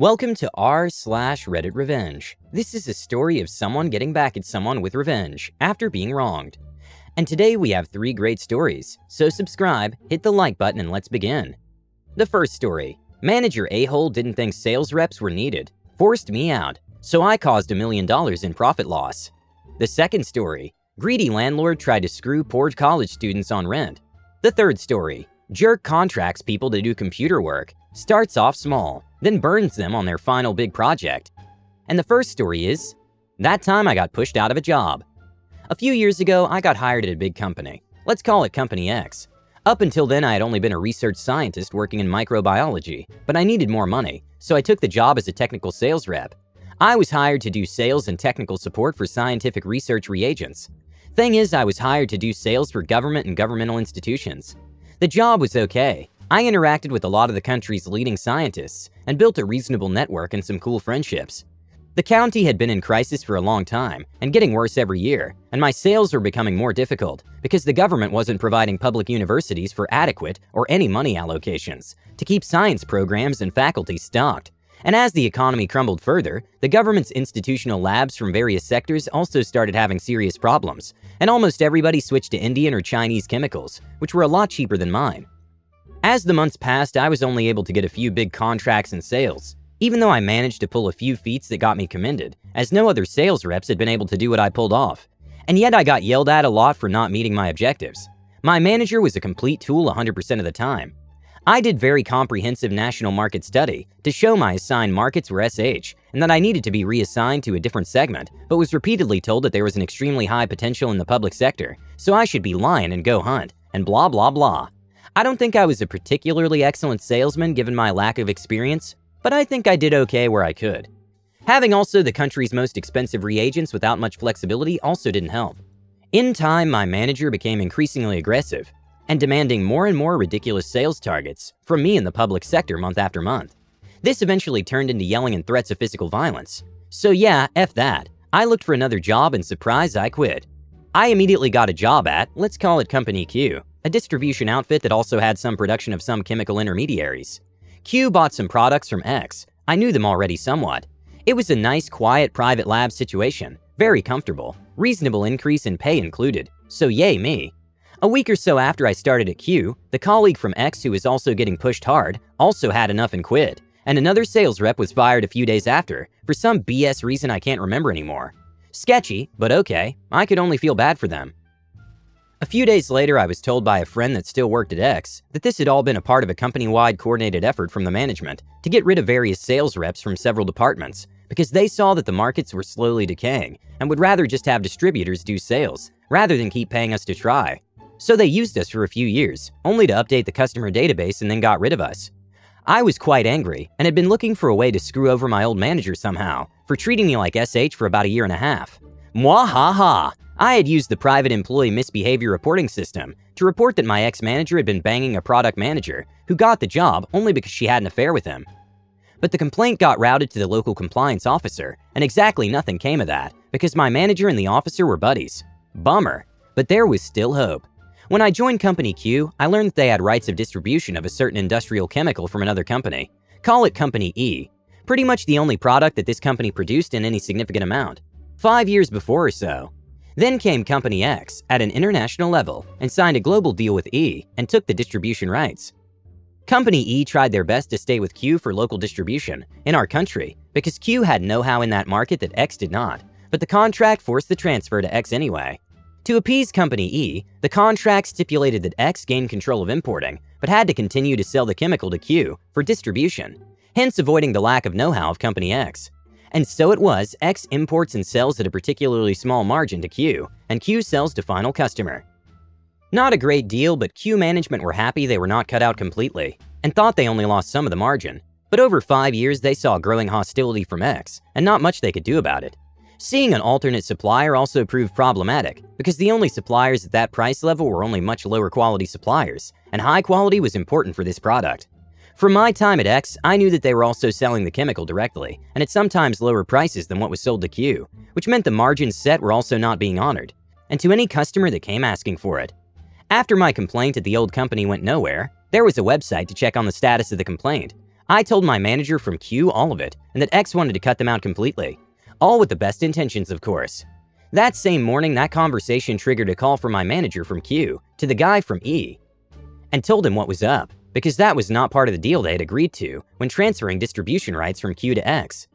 Welcome to r slash Reddit Revenge. This is a story of someone getting back at someone with revenge after being wronged. And today we have three great stories, so subscribe, hit the like button, and let's begin. The first story Manager a hole didn't think sales reps were needed, forced me out, so I caused a million dollars in profit loss. The second story Greedy landlord tried to screw poor college students on rent. The third story Jerk contracts people to do computer work, starts off small, then burns them on their final big project. And the first story is that time I got pushed out of a job. A few years ago, I got hired at a big company. Let's call it Company X. Up until then, I had only been a research scientist working in microbiology, but I needed more money, so I took the job as a technical sales rep. I was hired to do sales and technical support for scientific research reagents. Thing is, I was hired to do sales for government and governmental institutions. The job was okay, I interacted with a lot of the country's leading scientists and built a reasonable network and some cool friendships. The county had been in crisis for a long time and getting worse every year, and my sales were becoming more difficult because the government wasn't providing public universities for adequate or any money allocations to keep science programs and faculty stocked. And as the economy crumbled further, the government's institutional labs from various sectors also started having serious problems, and almost everybody switched to Indian or Chinese chemicals, which were a lot cheaper than mine. As the months passed, I was only able to get a few big contracts and sales, even though I managed to pull a few feats that got me commended, as no other sales reps had been able to do what I pulled off. And yet I got yelled at a lot for not meeting my objectives. My manager was a complete tool 100% of the time. I did very comprehensive national market study to show my assigned markets were SH and that I needed to be reassigned to a different segment, but was repeatedly told that there was an extremely high potential in the public sector, so I should be lion and go hunt, and blah blah blah. I don't think I was a particularly excellent salesman given my lack of experience, but I think I did okay where I could. Having also the country's most expensive reagents without much flexibility also didn't help. In time, my manager became increasingly aggressive and demanding more and more ridiculous sales targets from me in the public sector month after month. This eventually turned into yelling and threats of physical violence. So yeah, F that. I looked for another job and surprise, I quit. I immediately got a job at, let's call it Company Q, a distribution outfit that also had some production of some chemical intermediaries. Q bought some products from X. I knew them already somewhat. It was a nice, quiet, private lab situation, very comfortable, reasonable increase in pay included, so yay me. A week or so after I started at Q, the colleague from X who was also getting pushed hard also had enough and quit, and another sales rep was fired a few days after for some BS reason I can't remember anymore. Sketchy, but okay, I could only feel bad for them. A few days later, I was told by a friend that still worked at X that this had all been a part of a company-wide coordinated effort from the management to get rid of various sales reps from several departments because they saw that the markets were slowly decaying and would rather just have distributors do sales rather than keep paying us to try. So they used us for a few years, only to update the customer database and then got rid of us. I was quite angry and had been looking for a way to screw over my old manager somehow for treating me like SH for about a year and a half. Mwahaha! I had used the private employee misbehavior reporting system to report that my ex-manager had been banging a product manager who got the job only because she had an affair with him. But the complaint got routed to the local compliance officer, and exactly nothing came of that because my manager and the officer were buddies. Bummer, but there was still hope. When I joined Company Q, I learned that they had rights of distribution of a certain industrial chemical from another company. Call it Company E. Pretty much the only product that this company produced in any significant amount. Five years before or so, then came Company X at an international level and signed a global deal with E and took the distribution rights. Company E tried their best to stay with Q for local distribution in our country because Q had know-how in that market that X did not, but the contract forced the transfer to X anyway. To appease Company E, the contract stipulated that X gained control of importing, but had to continue to sell the chemical to Q for distribution, hence avoiding the lack of know-how of Company X. And so it was, X imports and sells at a particularly small margin to Q, and Q sells to final customer. Not a great deal, but Q management were happy they were not cut out completely, and thought they only lost some of the margin. But over five years, they saw growing hostility from X, and not much they could do about it. Seeing an alternate supplier also proved problematic, because the only suppliers at that price level were only much lower quality suppliers, and high quality was important for this product. From my time at X, I knew that they were also selling the chemical directly, and at sometimes lower prices than what was sold to Q, which meant the margins set were also not being honored, and to any customer that came asking for it. After my complaint at the old company went nowhere, there was a website to check on the status of the complaint. I told my manager from Q all of it, and that X wanted to cut them out completely. All with the best intentions, of course. That same morning, that conversation triggered a call from my manager from Q to the guy from E and told him what was up, because that was not part of the deal they had agreed to when transferring distribution rights from Q to X.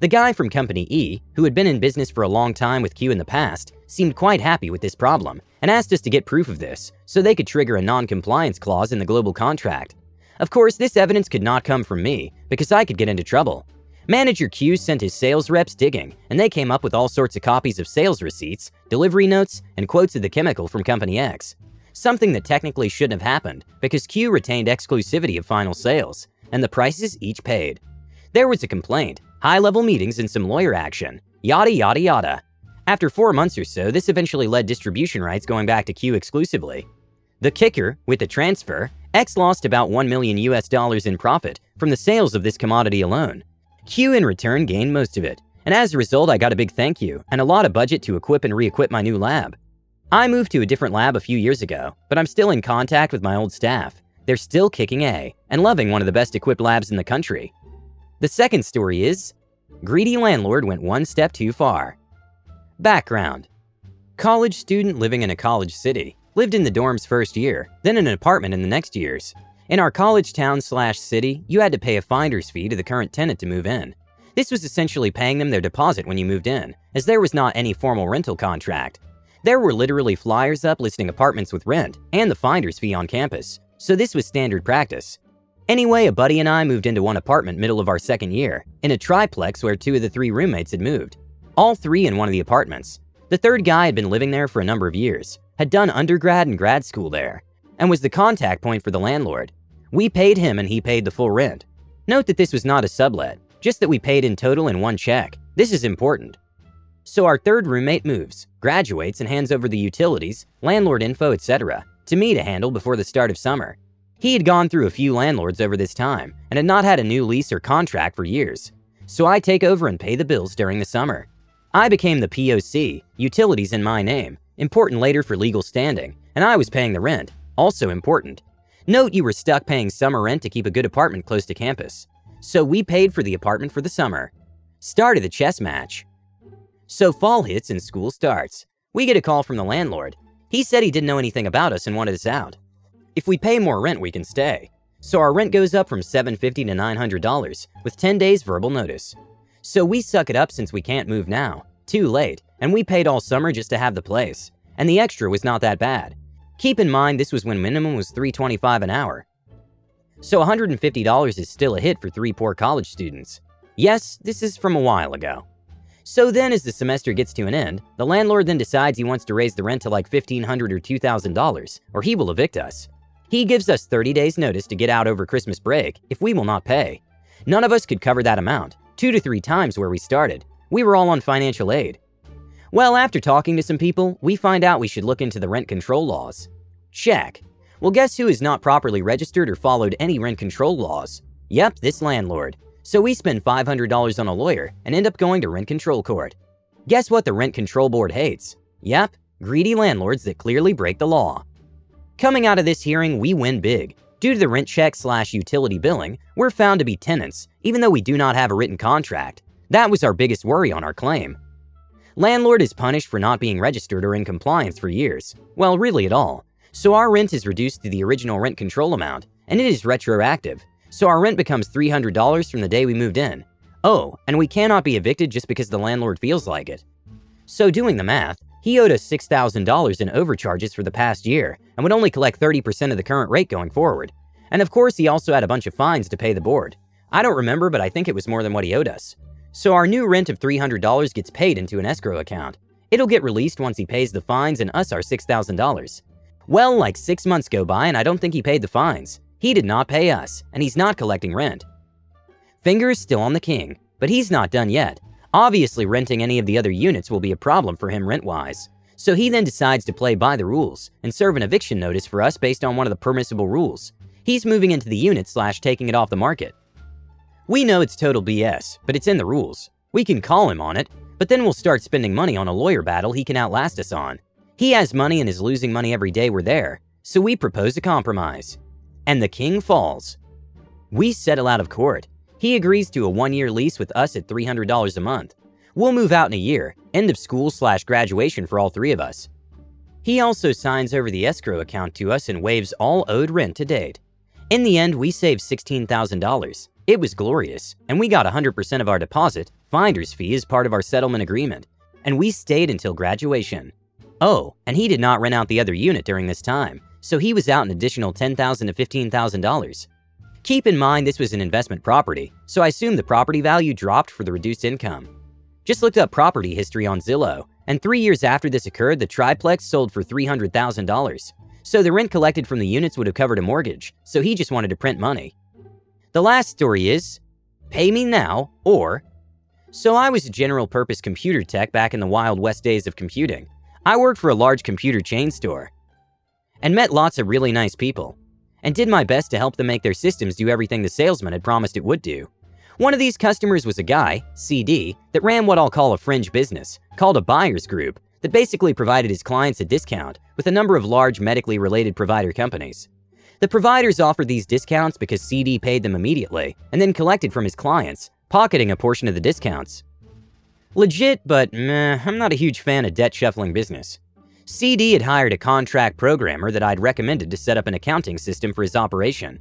The guy from Company E, who had been in business for a long time with Q in the past, seemed quite happy with this problem and asked us to get proof of this so they could trigger a non-compliance clause in the global contract. Of course, this evidence could not come from me because I could get into trouble. Manager Q sent his sales reps digging, and they came up with all sorts of copies of sales receipts, delivery notes, and quotes of the chemical from Company X. Something that technically shouldn't have happened because Q retained exclusivity of final sales, and the prices each paid. There was a complaint, high-level meetings, and some lawyer action. Yada yada yada. After four months or so, this eventually led distribution rights going back to Q exclusively. The kicker, with the transfer, X lost about 1 million US dollars in profit from the sales of this commodity alone. Q in return gained most of it, and as a result I got a big thank you and a lot of budget to equip and re-equip my new lab. I moved to a different lab a few years ago, but I'm still in contact with my old staff. They're still kicking A and loving one of the best equipped labs in the country. The second story is Greedy landlord went one step too far. Background College student living in a college city. Lived in the dorms first year, then in an apartment in the next years. In our college town slash city, you had to pay a finder's fee to the current tenant to move in. This was essentially paying them their deposit when you moved in, as there was not any formal rental contract. There were literally flyers up listing apartments with rent and the finder's fee on campus, so this was standard practice. Anyway, a buddy and I moved into one apartment middle of our second year, in a triplex where two of the three roommates had moved. All three in one of the apartments. The third guy had been living there for a number of years, had done undergrad and grad school there, and was the contact point for the landlord. We paid him and he paid the full rent. Note that this was not a sublet, just that we paid in total in one check. This is important. So our third roommate moves, graduates, and hands over the utilities, landlord info, etc. to me to handle before the start of summer. He had gone through a few landlords over this time and had not had a new lease or contract for years. So I take over and pay the bills during the summer. I became the POC, utilities in my name, important later for legal standing, and I was paying the rent, also important. Note you were stuck paying summer rent to keep a good apartment close to campus. So we paid for the apartment for the summer. Started the chess match. So fall hits and school starts. We get a call from the landlord. He said he didn't know anything about us and wanted us out. If we pay more rent, we can stay. So our rent goes up from 750 to $900 with 10 days verbal notice. So we suck it up since we can't move now. Too late, and we paid all summer just to have the place. And the extra was not that bad. Keep in mind this was when minimum was 325 an hour. So $150 is still a hit for three poor college students. Yes, this is from a while ago. So then as the semester gets to an end, the landlord then decides he wants to raise the rent to like 1,500 or $2,000, or he will evict us. He gives us 30 days notice to get out over Christmas break if we will not pay. None of us could cover that amount, two to three times where we started. We were all on financial aid. Well, after talking to some people, we find out we should look into the rent control laws. Check. Well, guess who is not properly registered or followed any rent control laws? Yep, this landlord. So we spend $500 on a lawyer and end up going to rent control court. Guess what the rent control board hates? Yep, greedy landlords that clearly break the law. Coming out of this hearing, we win big. Due to the rent check slash utility billing, we're found to be tenants, even though we do not have a written contract. That was our biggest worry on our claim. Landlord is punished for not being registered or in compliance for years. Well, really at all. So our rent is reduced to the original rent control amount, and it is retroactive, so our rent becomes $300 from the day we moved in. Oh, and we cannot be evicted just because the landlord feels like it. So doing the math, he owed us $6,000 in overcharges for the past year and would only collect 30% of the current rate going forward. And of course, he also had a bunch of fines to pay the board. I don't remember, but I think it was more than what he owed us. So our new rent of $300 gets paid into an escrow account. It'll get released once he pays the fines and us our $6,000. Well, like six months go by and I don't think he paid the fines. He did not pay us, and he's not collecting rent. Finger is still on the king, but he's not done yet. Obviously, renting any of the other units will be a problem for him rent-wise. So he then decides to play by the rules and serve an eviction notice for us based on one of the permissible rules. He's moving into the unit slash taking it off the market. We know it's total BS, but it's in the rules. We can call him on it, but then we'll start spending money on a lawyer battle he can outlast us on. He has money and is losing money every day we're there, so we propose a compromise and the king falls. We settle out of court. He agrees to a one-year lease with us at $300 a month. We'll move out in a year, end of school slash graduation for all three of us. He also signs over the escrow account to us and waives all owed rent to date. In the end, we saved $16,000. It was glorious, and we got 100% of our deposit, finder's fee as part of our settlement agreement, and we stayed until graduation. Oh, and he did not rent out the other unit during this time, so he was out an additional 10,000 to $15,000. Keep in mind this was an investment property, so I assume the property value dropped for the reduced income. Just looked up property history on Zillow, and three years after this occurred, the triplex sold for $300,000. So the rent collected from the units would have covered a mortgage, so he just wanted to print money. The last story is, pay me now, or... So I was a general purpose computer tech back in the wild west days of computing. I worked for a large computer chain store and met lots of really nice people and did my best to help them make their systems do everything the salesman had promised it would do. One of these customers was a guy, CD, that ran what I'll call a fringe business, called a buyer's group, that basically provided his clients a discount with a number of large medically related provider companies. The providers offered these discounts because CD paid them immediately and then collected from his clients, pocketing a portion of the discounts. Legit, but meh, I'm not a huge fan of debt shuffling business. CD had hired a contract programmer that I'd recommended to set up an accounting system for his operation.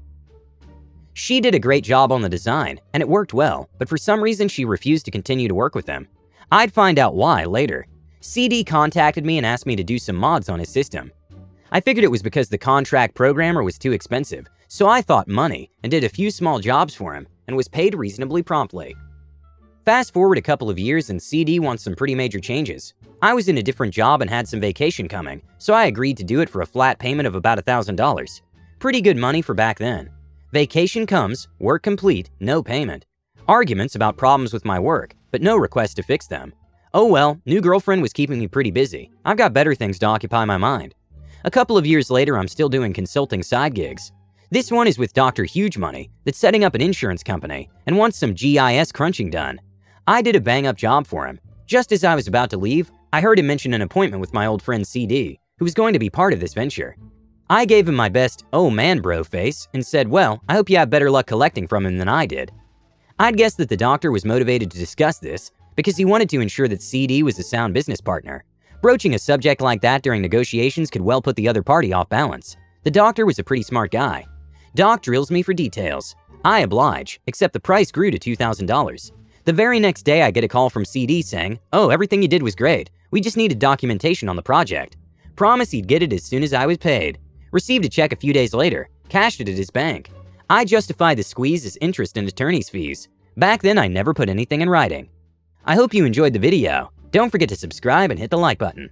She did a great job on the design, and it worked well, but for some reason she refused to continue to work with them. I'd find out why later. CD contacted me and asked me to do some mods on his system. I figured it was because the contract programmer was too expensive, so I thought money and did a few small jobs for him and was paid reasonably promptly. Fast forward a couple of years and CD wants some pretty major changes. I was in a different job and had some vacation coming, so I agreed to do it for a flat payment of about $1,000. Pretty good money for back then. Vacation comes, work complete, no payment. Arguments about problems with my work, but no request to fix them. Oh well, new girlfriend was keeping me pretty busy. I've got better things to occupy my mind. A couple of years later, I'm still doing consulting side gigs. This one is with Dr. Huge Money that's setting up an insurance company and wants some GIS crunching done. I did a bang up job for him. Just as I was about to leave, I heard him mention an appointment with my old friend CD, who was going to be part of this venture. I gave him my best, oh man bro face and said, well, I hope you have better luck collecting from him than I did. I'd guess that the doctor was motivated to discuss this because he wanted to ensure that CD was a sound business partner. Broaching a subject like that during negotiations could well put the other party off balance. The doctor was a pretty smart guy. Doc drills me for details. I oblige, except the price grew to $2,000. The very next day, I get a call from CD saying, Oh, everything you did was great. We just needed documentation on the project. Promise he'd get it as soon as I was paid. Received a check a few days later, cashed it at his bank. I justified the squeeze as interest and attorney's fees. Back then, I never put anything in writing. I hope you enjoyed the video. Don't forget to subscribe and hit the like button.